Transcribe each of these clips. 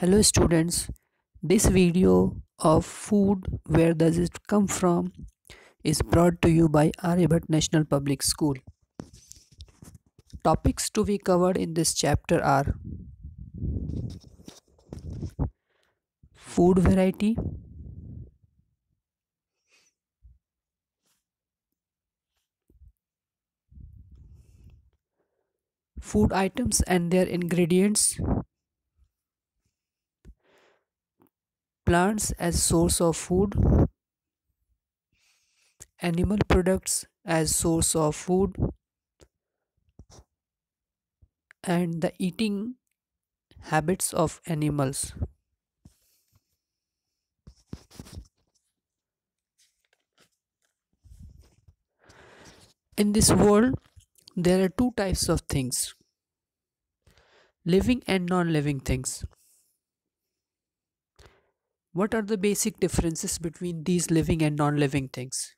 Hello students, this video of food where does it come from is brought to you by Aryabhatta National Public School. Topics to be covered in this chapter are food variety, food items and their ingredients, plants as source of food, animal products as source of food, and the eating habits of animals. In this world, there are two types of things living and non living things. What are the basic differences between these living and non living things?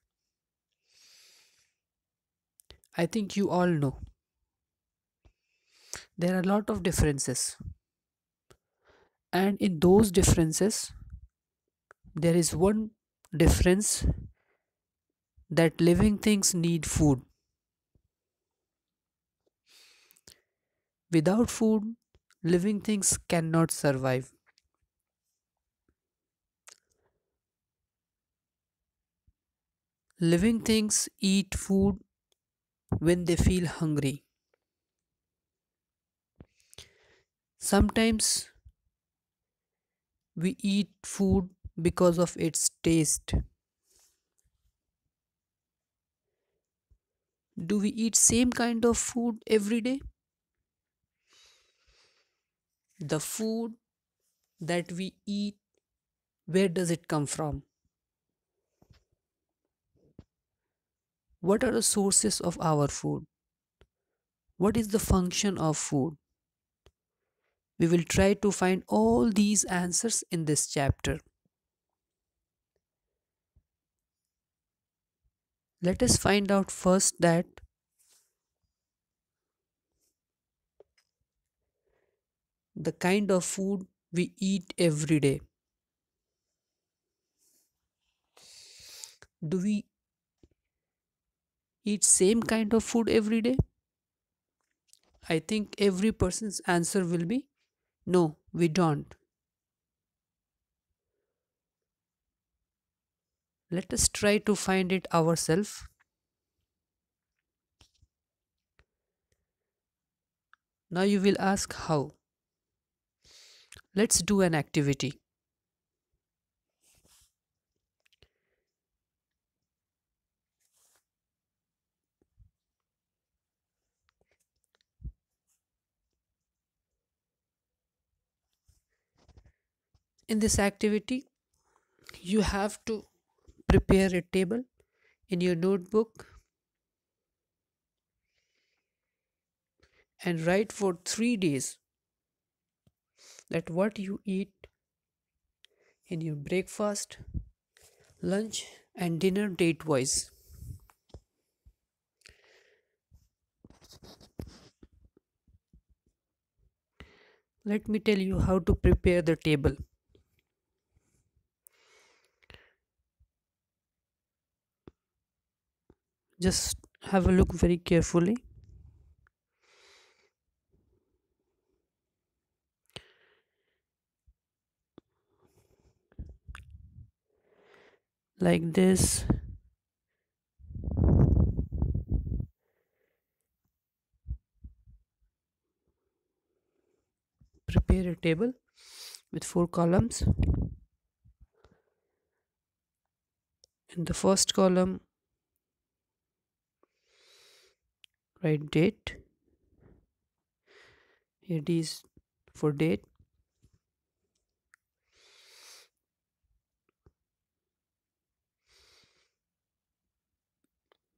I think you all know. There are a lot of differences. And in those differences, there is one difference that living things need food. Without food, living things cannot survive. Living things eat food when they feel hungry. Sometimes we eat food because of its taste. Do we eat same kind of food every day? The food that we eat, where does it come from? What are the sources of our food? What is the function of food? We will try to find all these answers in this chapter. Let us find out first that the kind of food we eat every day. Do we eat same kind of food every day? I think every person's answer will be no, we don't. Let us try to find it ourselves. Now you will ask how. Let's do an activity. In this activity, you have to prepare a table in your notebook and write for three days that what you eat in your breakfast, lunch, and dinner date wise. Let me tell you how to prepare the table. Just have a look very carefully. like this prepare a table with four columns in the first column write date. Here D is for date.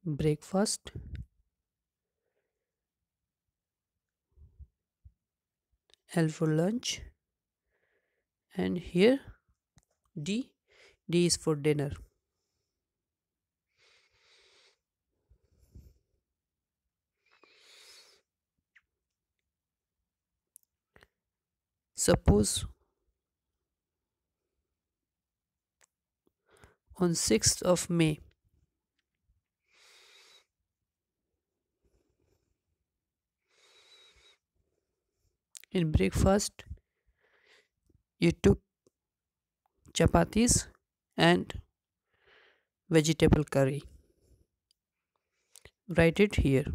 Breakfast. L for lunch. And here D. D is for dinner Suppose on 6th of May in breakfast you took chapatis and vegetable curry. Write it here.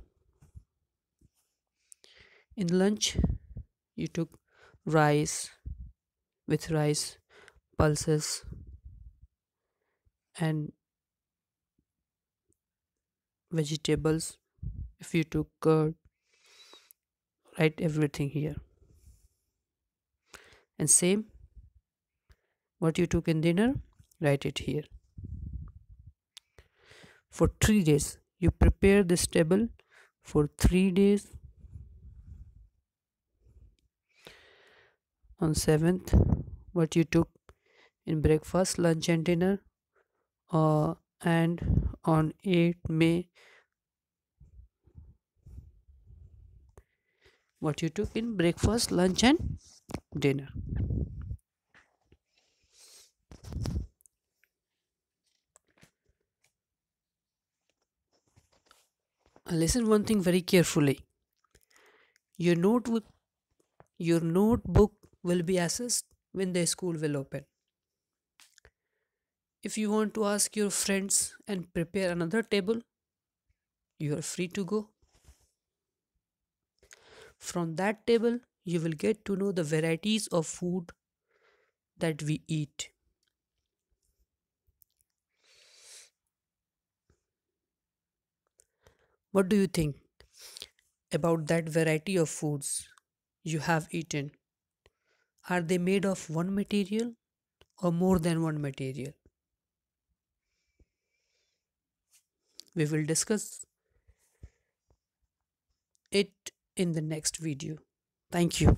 In lunch you took rice with rice pulses and vegetables. If you took curd, write everything here. And same, what you took in dinner, write it here. For three days, you prepare this table for three days. On 7th, what you took in breakfast, lunch, and dinner. Uh, and on 8th May, what you took in breakfast, lunch, and dinner. Listen one thing very carefully. Your notebook, your notebook will be assessed when the school will open. If you want to ask your friends and prepare another table, you are free to go. From that table, you will get to know the varieties of food that we eat. What do you think about that variety of foods you have eaten? Are they made of one material or more than one material? We will discuss it in the next video. Thank you.